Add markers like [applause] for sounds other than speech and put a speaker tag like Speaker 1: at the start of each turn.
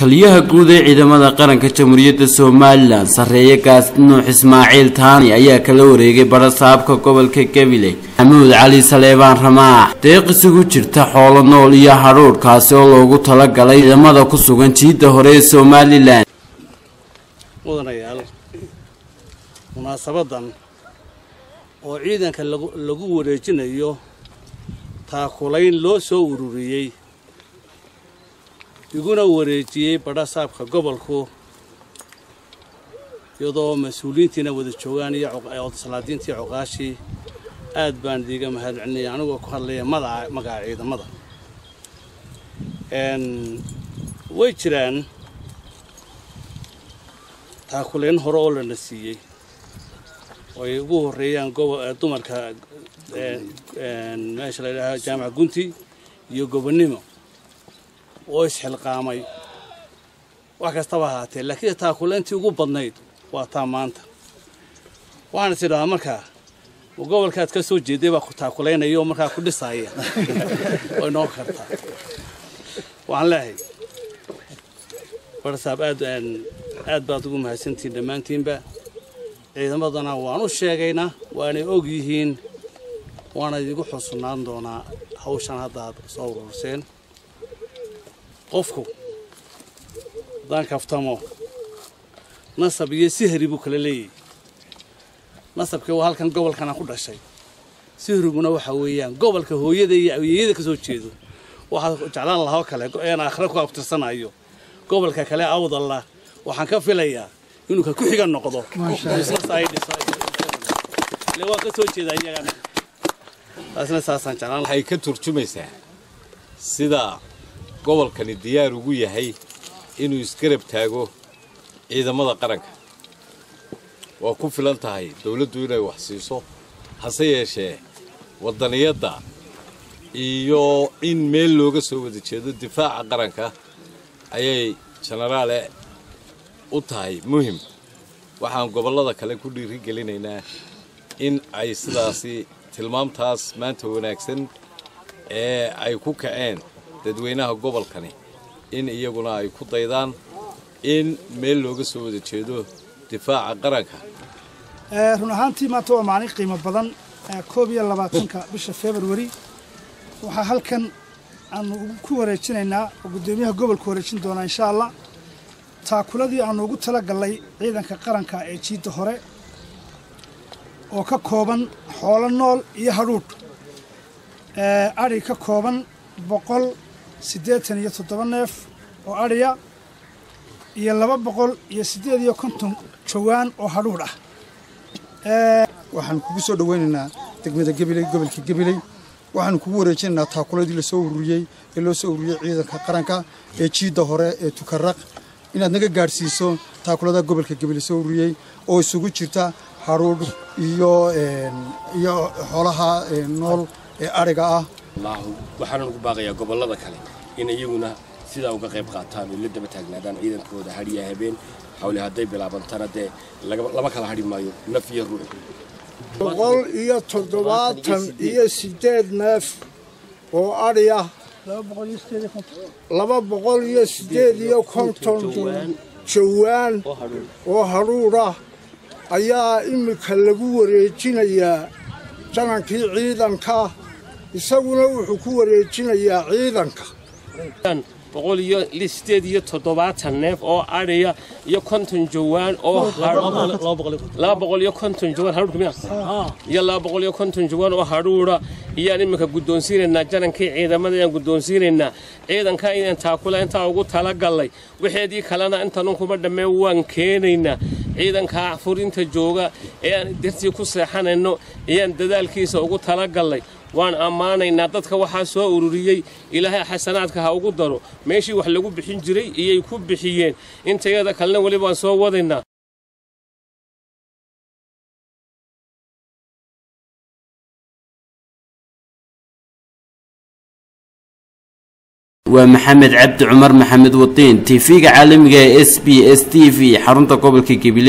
Speaker 1: taliyaha guud ee ciidamada qaranka jamhuuriyadda somalilan sarreeye gaas nuux ismaaciil taani ayaa kala wareegay barasaabka gobolka gabiley maxamuud cali saleebaan ramaax deeq isugu jirta xoolo nool iyo hadhuudh kaasi oo loogu talagalay ciidamada ku sugan jiidda hore ee somalilan
Speaker 2: mudanayaal munaasabadan oo ciidanka lagu wareejinayo taakulayn loo soo ururiyey iguna wareejiyey badhasaabka gobolku iyadoo mas'uuliyiintiina wada joogaan iyo salaadiintii coqaashii aad baan idiiga mahad celinaya anigoo ku hadlaya magaca ciidamada. Way jiraan. Taakulayn hore oo lana siiyey oo ay ugu horreeyaan dumarka meesha la ydhaha jaamaca gunti iyo gobonnimo oo isxilqaamay wax kastaba ahaatee laakiin taakulayntii ugu badnayd waa taa maanta. Waxaan is idhahaa markaa gobolkaad ka soo jeeday baa ku taakulaynaya oo markaa ku dhisaaya [laughs] way noqon kartaa. Waxaan leehay barsaab aad aad baad ugu mahadsantihiin dhammaantiinba. Ciidamadana waan u sheegaynaa waanay og yihiin waana idigu xusunaan doonaa hawshan haddaad soo ururseen qofku haddaan kaftamo. Nasab iyo sihri buu kala leeyahy nasabkii waa halkan gobolkana ku dhashay. Sihriguna waxa weeyaan gobolka hooyada iyo ayeeyada ka soo jeedo. Waxaad jeclaan lahaa oo kale een aakhira ku abtirsanayo. Gobolka kale awdalla waxaan ka filayaa inuu ka ku xiga noqdo waa ka soo jeeda iyagana. Taasna saasaan jeclaan
Speaker 3: waxay ka turjumaysaa sida gobolkani diyaar ugu yahay inuu isgarab taago ciidamada qaranka. Waa ku filan tahay dawladdu inay wax siiso hase yeeshee waddaniyadda iyo in meel looga soo wada jeedo difaaca qaranka ayay jenaraale u tahay muhiim waxaan gobollada kale ku dhiirigelinaynaa in ay sidaasi tilmaamtaas maanta wanaagsan ee ay ku kaceen dadweynaha gobolkani in iyaguna ay ku daydaan in meel looga soo wada jeedo difaaca qaranka.
Speaker 4: Run ahaantii maanta waa maalin qiimo badan. Koob iyo labaatanka bisha februari waxaa halkan aanu ku wareejinaynaa oo guddoomiyaha gobolku wareejin doonaa insha allah taakuladii aanu ugu tala gallay ciidanka qaranka ee jiidda hore oo ka kooban xoolo nool iyo hadhuudh. Adhi ka kooban boqol siddeetan iyo toddoba neef oo adhiya iyo laba boqol iyo siddeed iyo konton jawaan oo hadhuudh ah.
Speaker 5: Waxaanu kugu soo dhowaynaynaa degmada gabiley gobolka gabiley waxaanu kugu wareejinaynaa taakuladii la soo ururiyey ee loo soo ururiyey ciidanka qaranka ee jiidda hore ee tukaraq. Inaad naga gaadhsiiso taakulada gobolka gabiley soo ururiyey oo isugu jirta hadhuudh iyo iyo xoolaha nool ee adhiga ah
Speaker 6: waxaana ugu baaqayaa gobollada kale in iyaguna sidaa uga qayb qaataan oo la daba taagnaadaan ciidankooda hadhiya habeen. Hawle hadday bilaabantana dee lama kala hadhi maayo naf iyo ruux.
Speaker 7: Boqol iyo toddobaatan iyo siddeed neef oo adhi laba boqol iyo siddeed iyo konton jawaan oo hadhuudh ah ayaa iminka lagu wareejinayaa janankii ciidanka isaguna wuxuu ku wareejinayaa ciidanka.
Speaker 8: Boqol iyo sideed iyo toddobaatan neef oo adhiya iyo konton jawaan oo laba boqol iyo konton. jawaan hadhuudh miya iyo laba boqol iyo konton jawaan oo hadhuudha iyaan iminka guddoonsiinaynaa janankii ciidamada ayaan guddoonsiinaynaa ciidanka inaan taakula intaa ugu talagallay waxeedii kalena intanun kuma dhammee waan keenaynaa. Ciidankaa furinta jooga ee aan dartii ku seexanayno ayaan dadaalkiisa ugu talagallay waan ammaanaynaa. Dadka waxaa soo ururiyey ilaahay xasanaadka ha ugu daro. Meeshii wax lagu bixin jiray iyay ku bixiyeen. Intayada kalena weli waan soo wadaynaa.
Speaker 1: Waa maxamed cabdi cumar maxamed wadiin tv-ga caalamiga ee s b s t v xarunta gobolka gabiley